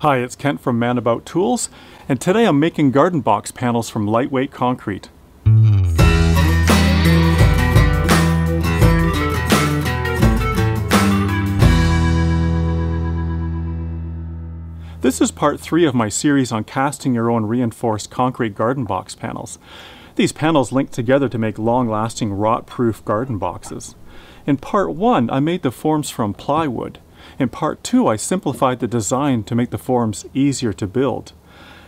Hi, it's Kent from Man About Tools, and today I'm making garden box panels from lightweight concrete. This is part three of my series on casting your own reinforced concrete garden box panels. These panels link together to make long-lasting rot-proof garden boxes. In part one, I made the forms from plywood. In part 2 I simplified the design to make the forms easier to build.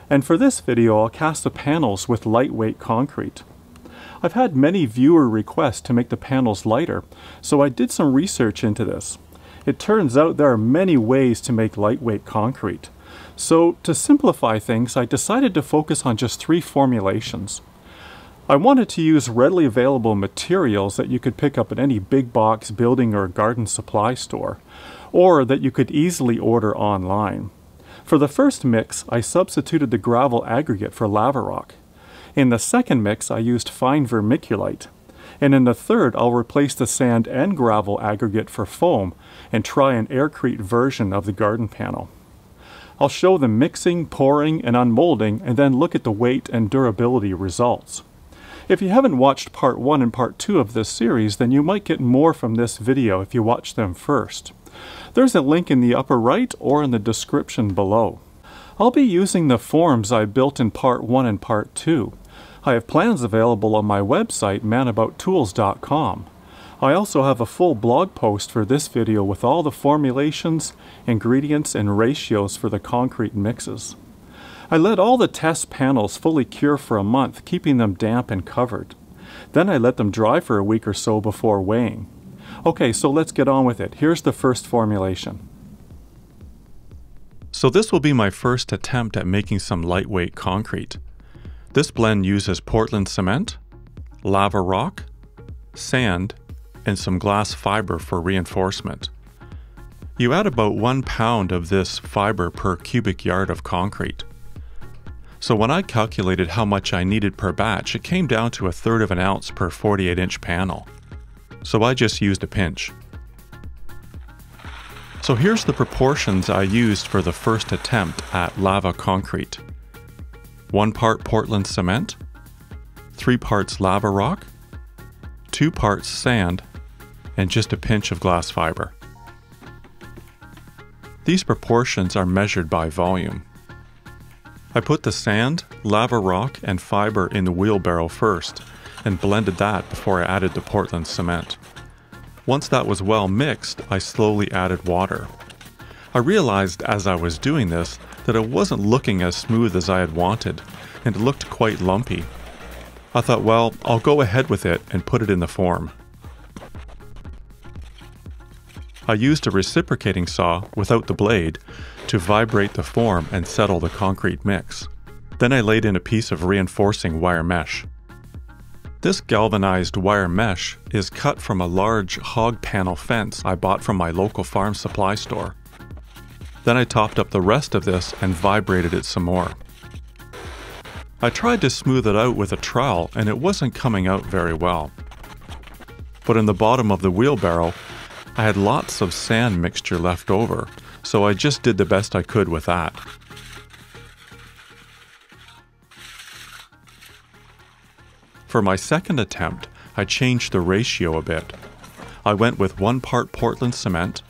And for this video I'll cast the panels with lightweight concrete. I've had many viewer requests to make the panels lighter, so I did some research into this. It turns out there are many ways to make lightweight concrete. So to simplify things, I decided to focus on just three formulations. I wanted to use readily available materials that you could pick up at any big box building or garden supply store or that you could easily order online. For the first mix, I substituted the gravel aggregate for lava rock. In the second mix, I used fine vermiculite. And in the third, I'll replace the sand and gravel aggregate for foam and try an aircrete version of the garden panel. I'll show the mixing, pouring, and unmolding, and then look at the weight and durability results. If you haven't watched part 1 and part 2 of this series, then you might get more from this video if you watch them first. There's a link in the upper right or in the description below. I'll be using the forms I built in part 1 and part 2. I have plans available on my website manabouttools.com. I also have a full blog post for this video with all the formulations, ingredients, and ratios for the concrete mixes. I let all the test panels fully cure for a month, keeping them damp and covered. Then I let them dry for a week or so before weighing. Okay, so let's get on with it. Here's the first formulation. So this will be my first attempt at making some lightweight concrete. This blend uses Portland cement, lava rock, sand, and some glass fiber for reinforcement. You add about one pound of this fiber per cubic yard of concrete. So when I calculated how much I needed per batch, it came down to a third of an ounce per 48 inch panel so I just used a pinch. So here's the proportions I used for the first attempt at lava concrete. 1 part Portland cement, 3 parts lava rock, 2 parts sand, and just a pinch of glass fiber. These proportions are measured by volume. I put the sand, lava rock, and fiber in the wheelbarrow first, and blended that before I added the Portland cement. Once that was well mixed, I slowly added water. I realized as I was doing this that it wasn't looking as smooth as I had wanted, and it looked quite lumpy. I thought, well, I'll go ahead with it and put it in the form. I used a reciprocating saw without the blade to vibrate the form and settle the concrete mix. Then I laid in a piece of reinforcing wire mesh. This galvanized wire mesh is cut from a large hog panel fence I bought from my local farm supply store. Then I topped up the rest of this and vibrated it some more. I tried to smooth it out with a trowel and it wasn't coming out very well. But in the bottom of the wheelbarrow, I had lots of sand mixture left over, so I just did the best I could with that. For my second attempt, I changed the ratio a bit. I went with one part Portland cement,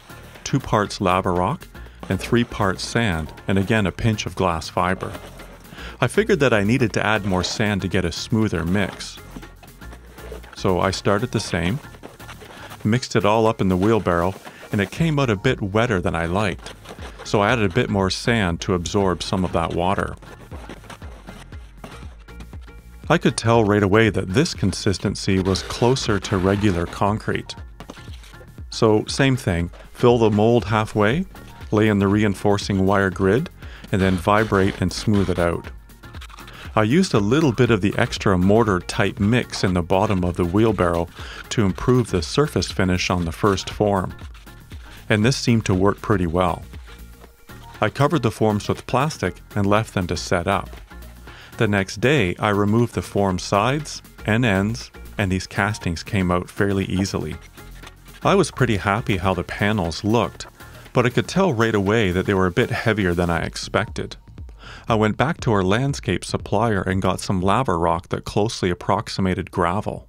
two parts lava rock, and three parts sand, and again a pinch of glass fiber. I figured that I needed to add more sand to get a smoother mix. So I started the same, mixed it all up in the wheelbarrow, and it came out a bit wetter than I liked. So I added a bit more sand to absorb some of that water. I could tell right away that this consistency was closer to regular concrete. So same thing, fill the mold halfway, lay in the reinforcing wire grid, and then vibrate and smooth it out. I used a little bit of the extra mortar type mix in the bottom of the wheelbarrow to improve the surface finish on the first form. And this seemed to work pretty well. I covered the forms with plastic and left them to set up. The next day, I removed the form sides and ends, and these castings came out fairly easily. I was pretty happy how the panels looked, but I could tell right away that they were a bit heavier than I expected. I went back to our landscape supplier and got some lava rock that closely approximated gravel.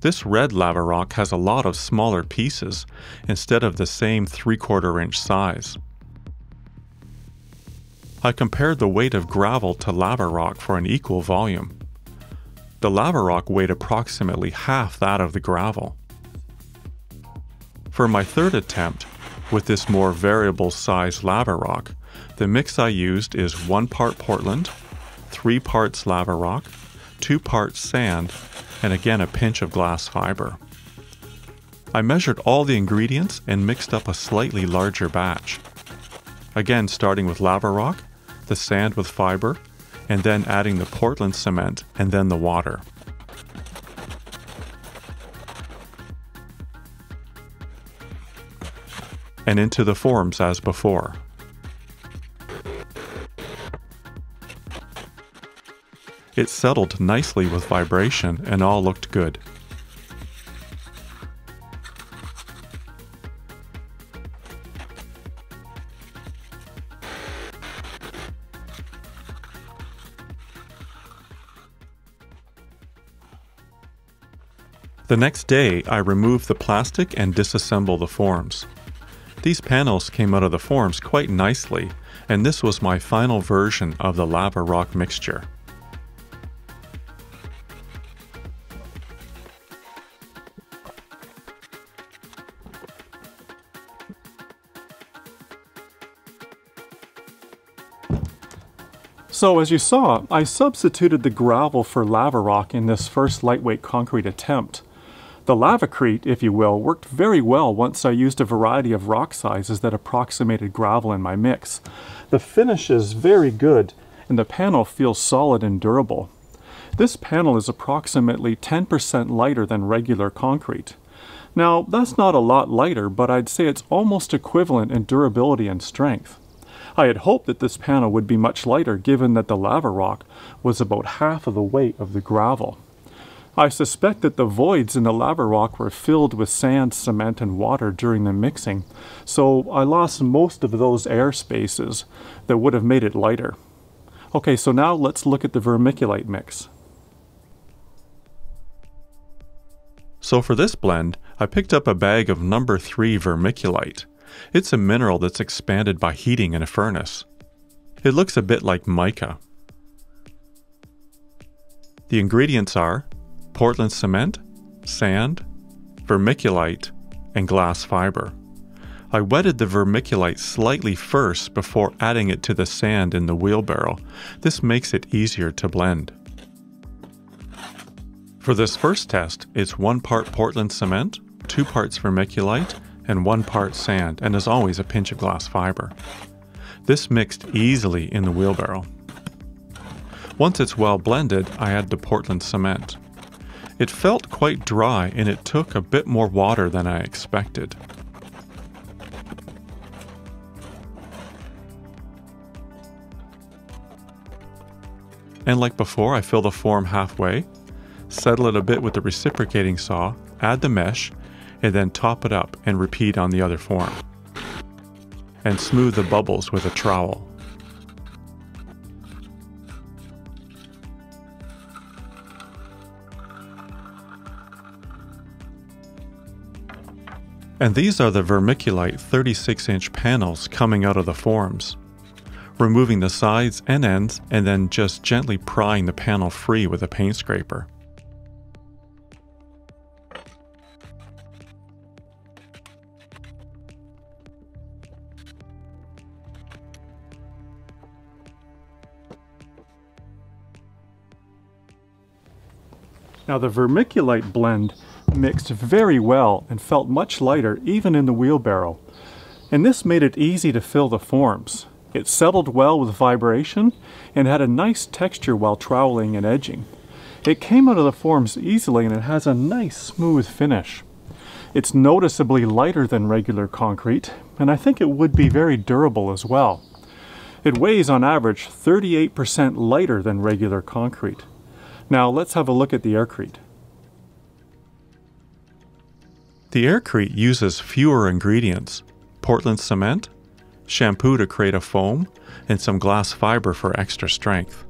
This red lava rock has a lot of smaller pieces instead of the same 3 quarter inch size. I compared the weight of gravel to lava rock for an equal volume. The lava rock weighed approximately half that of the gravel. For my third attempt, with this more variable size lava rock, the mix I used is 1 part Portland, 3 parts lava rock, 2 parts sand, and again a pinch of glass fiber. I measured all the ingredients and mixed up a slightly larger batch. Again starting with lava rock, the sand with fiber, and then adding the Portland cement and then the water. And into the forms as before. It settled nicely with vibration and all looked good. The next day, I removed the plastic and disassemble the forms. These panels came out of the forms quite nicely, and this was my final version of the lava rock mixture. So as you saw, I substituted the gravel for lava rock in this first lightweight concrete attempt. The lavacrete, if you will, worked very well once I used a variety of rock sizes that approximated gravel in my mix. The finish is very good and the panel feels solid and durable. This panel is approximately 10% lighter than regular concrete. Now, that's not a lot lighter, but I'd say it's almost equivalent in durability and strength. I had hoped that this panel would be much lighter given that the lava rock was about half of the weight of the gravel. I suspect that the voids in the lava rock were filled with sand, cement, and water during the mixing, so I lost most of those air spaces that would have made it lighter. Okay, so now let's look at the vermiculite mix. So for this blend, I picked up a bag of number 3 vermiculite. It's a mineral that's expanded by heating in a furnace. It looks a bit like mica. The ingredients are Portland cement, sand, vermiculite, and glass fiber. I wetted the vermiculite slightly first before adding it to the sand in the wheelbarrow. This makes it easier to blend. For this first test, it's one part Portland cement, two parts vermiculite, and one part sand, and as always, a pinch of glass fiber. This mixed easily in the wheelbarrow. Once it's well blended, I add the Portland cement. It felt quite dry and it took a bit more water than I expected. And like before, I fill the form halfway, settle it a bit with the reciprocating saw, add the mesh, and then top it up and repeat on the other form. And smooth the bubbles with a trowel. And these are the vermiculite 36 inch panels coming out of the forms. Removing the sides and ends and then just gently prying the panel free with a paint scraper. Now the vermiculite blend mixed very well and felt much lighter even in the wheelbarrow. And this made it easy to fill the forms. It settled well with vibration and had a nice texture while troweling and edging. It came out of the forms easily and it has a nice smooth finish. It's noticeably lighter than regular concrete and I think it would be very durable as well. It weighs on average 38% lighter than regular concrete. Now let's have a look at the aircrete. The aircrete uses fewer ingredients. Portland cement, shampoo to create a foam, and some glass fiber for extra strength.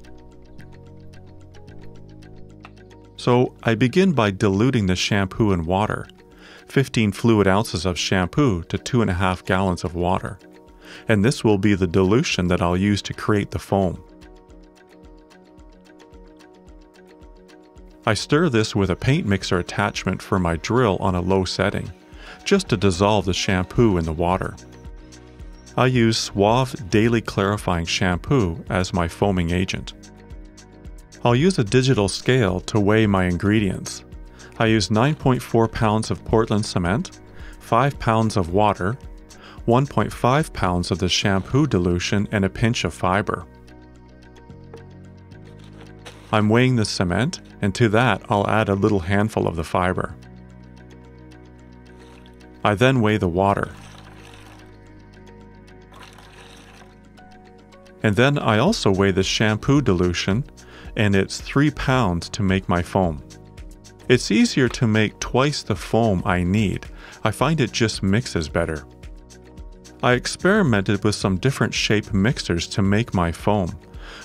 So I begin by diluting the shampoo in water, 15 fluid ounces of shampoo to 2.5 gallons of water. And this will be the dilution that I'll use to create the foam. I stir this with a paint mixer attachment for my drill on a low setting, just to dissolve the shampoo in the water. I use Suave Daily Clarifying Shampoo as my foaming agent. I'll use a digital scale to weigh my ingredients. I use 9.4 pounds of Portland cement, 5 pounds of water, 1.5 pounds of the shampoo dilution, and a pinch of fiber. I'm weighing the cement, and to that I'll add a little handful of the fiber. I then weigh the water. And then I also weigh the shampoo dilution, and it's 3 pounds to make my foam. It's easier to make twice the foam I need. I find it just mixes better. I experimented with some different shape mixers to make my foam.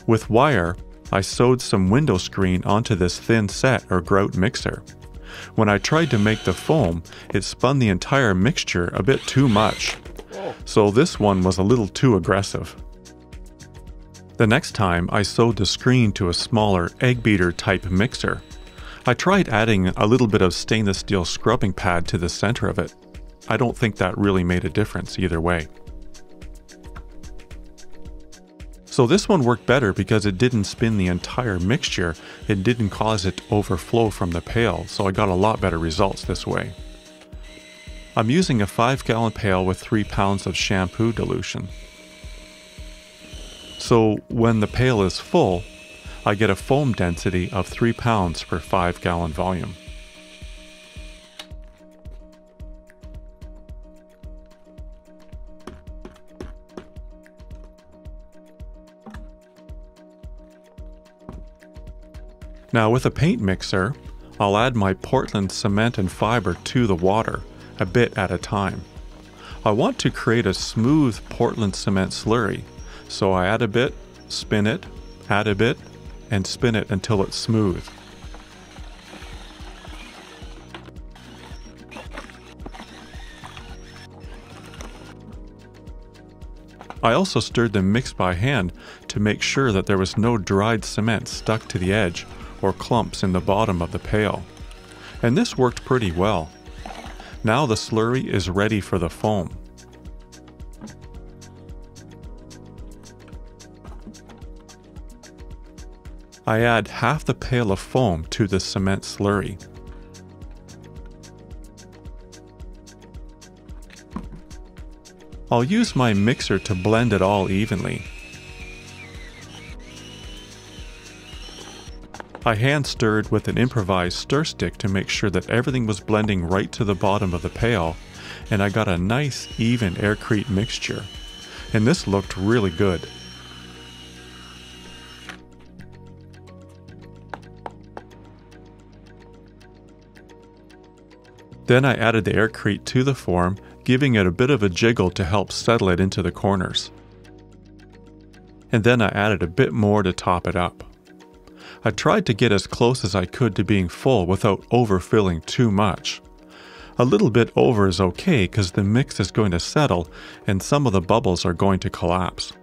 With wire, I sewed some window screen onto this thin set or grout mixer. When I tried to make the foam, it spun the entire mixture a bit too much. So this one was a little too aggressive. The next time, I sewed the screen to a smaller egg beater type mixer. I tried adding a little bit of stainless steel scrubbing pad to the center of it. I don't think that really made a difference either way. So this one worked better because it didn't spin the entire mixture, it didn't cause it to overflow from the pail, so I got a lot better results this way. I'm using a 5 gallon pail with 3 pounds of shampoo dilution. So when the pail is full, I get a foam density of 3 pounds per 5 gallon volume. Now with a paint mixer, I'll add my Portland cement and fiber to the water, a bit at a time. I want to create a smooth Portland cement slurry, so I add a bit, spin it, add a bit, and spin it until it's smooth. I also stirred the mix by hand to make sure that there was no dried cement stuck to the edge or clumps in the bottom of the pail. And this worked pretty well. Now the slurry is ready for the foam. I add half the pail of foam to the cement slurry. I'll use my mixer to blend it all evenly. I hand stirred with an improvised stir stick to make sure that everything was blending right to the bottom of the pail, and I got a nice, even aircrete mixture. And this looked really good. Then I added the aircrete to the form, giving it a bit of a jiggle to help settle it into the corners. And then I added a bit more to top it up. I tried to get as close as I could to being full without overfilling too much. A little bit over is okay because the mix is going to settle and some of the bubbles are going to collapse.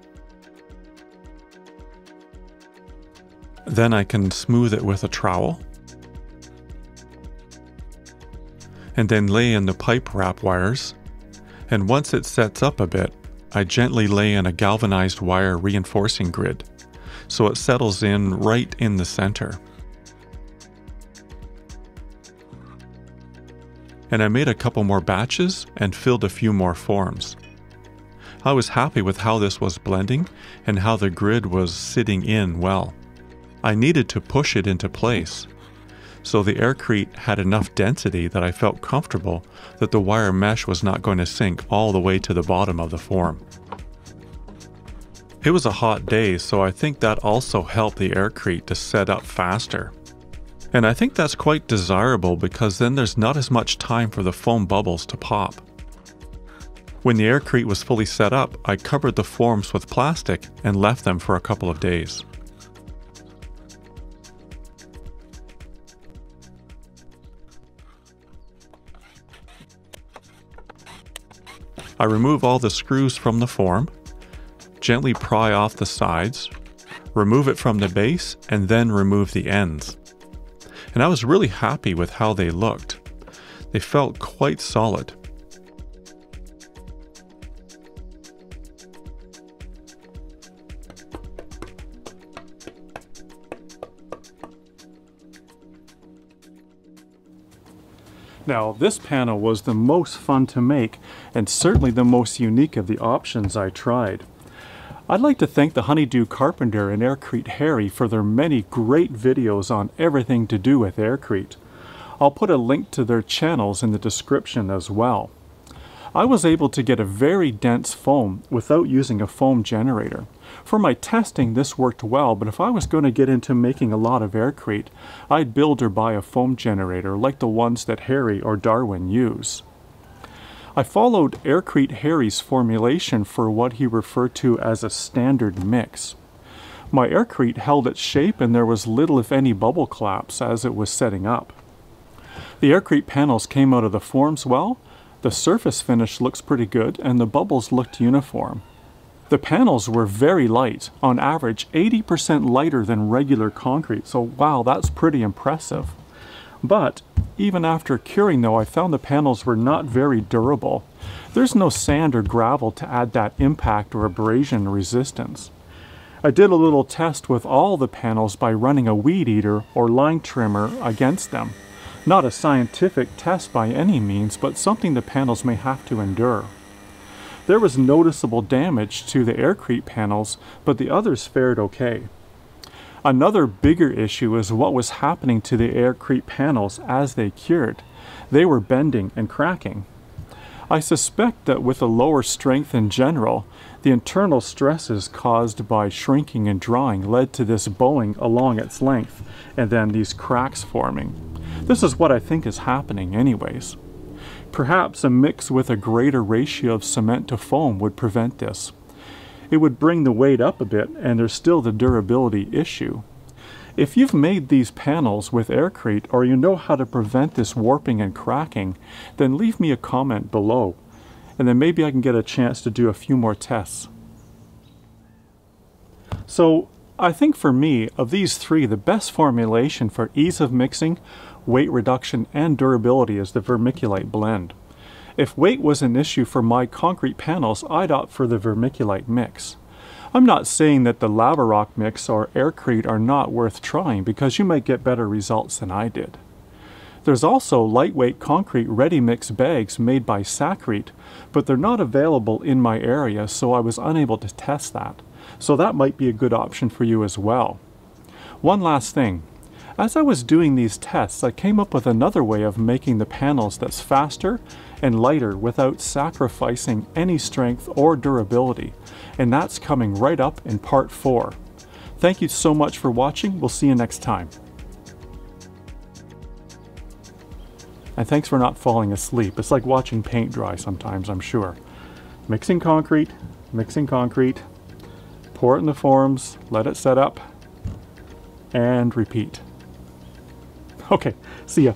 Then I can smooth it with a trowel. And then lay in the pipe wrap wires. And once it sets up a bit, I gently lay in a galvanized wire reinforcing grid so it settles in right in the center. And I made a couple more batches and filled a few more forms. I was happy with how this was blending and how the grid was sitting in well. I needed to push it into place. So the aircrete had enough density that I felt comfortable that the wire mesh was not going to sink all the way to the bottom of the form. It was a hot day, so I think that also helped the aircrete to set up faster. And I think that's quite desirable because then there's not as much time for the foam bubbles to pop. When the aircrete was fully set up, I covered the forms with plastic and left them for a couple of days. I remove all the screws from the form, gently pry off the sides, remove it from the base, and then remove the ends. And I was really happy with how they looked. They felt quite solid. Now, this panel was the most fun to make and certainly the most unique of the options I tried. I'd like to thank the Honey Do Carpenter and Aircrete Harry for their many great videos on everything to do with Aircrete. I'll put a link to their channels in the description as well. I was able to get a very dense foam without using a foam generator. For my testing this worked well, but if I was going to get into making a lot of aircrete, I'd build or buy a foam generator like the ones that Harry or Darwin use. I followed Aircrete Harry's formulation for what he referred to as a standard mix. My aircrete held its shape and there was little if any bubble collapse as it was setting up. The aircrete panels came out of the forms well, the surface finish looks pretty good and the bubbles looked uniform. The panels were very light, on average 80% lighter than regular concrete, so wow, that's pretty impressive. But even after curing though, I found the panels were not very durable. There's no sand or gravel to add that impact or abrasion resistance. I did a little test with all the panels by running a weed eater or line trimmer against them. Not a scientific test by any means, but something the panels may have to endure. There was noticeable damage to the aircrete panels, but the others fared okay. Another bigger issue is what was happening to the aircrete panels as they cured. They were bending and cracking. I suspect that with a lower strength in general, the internal stresses caused by shrinking and drawing led to this bowing along its length and then these cracks forming. This is what I think is happening anyways. Perhaps a mix with a greater ratio of cement to foam would prevent this. It would bring the weight up a bit and there's still the durability issue. If you've made these panels with aircrete or you know how to prevent this warping and cracking, then leave me a comment below and then maybe I can get a chance to do a few more tests. So I think for me, of these three, the best formulation for ease of mixing, weight reduction, and durability is the vermiculite blend. If weight was an issue for my concrete panels, I'd opt for the vermiculite mix. I'm not saying that the lava rock mix or aircrete are not worth trying because you might get better results than I did. There's also lightweight concrete ready mix bags made by Sakrete, but they're not available in my area so I was unable to test that. So that might be a good option for you as well. One last thing. As I was doing these tests, I came up with another way of making the panels that's faster and lighter without sacrificing any strength or durability, and that's coming right up in part 4. Thank you so much for watching, we'll see you next time. And thanks for not falling asleep. It's like watching paint dry sometimes, I'm sure. Mixing concrete, mixing concrete, pour it in the forms, let it set up, and repeat. Okay, see ya.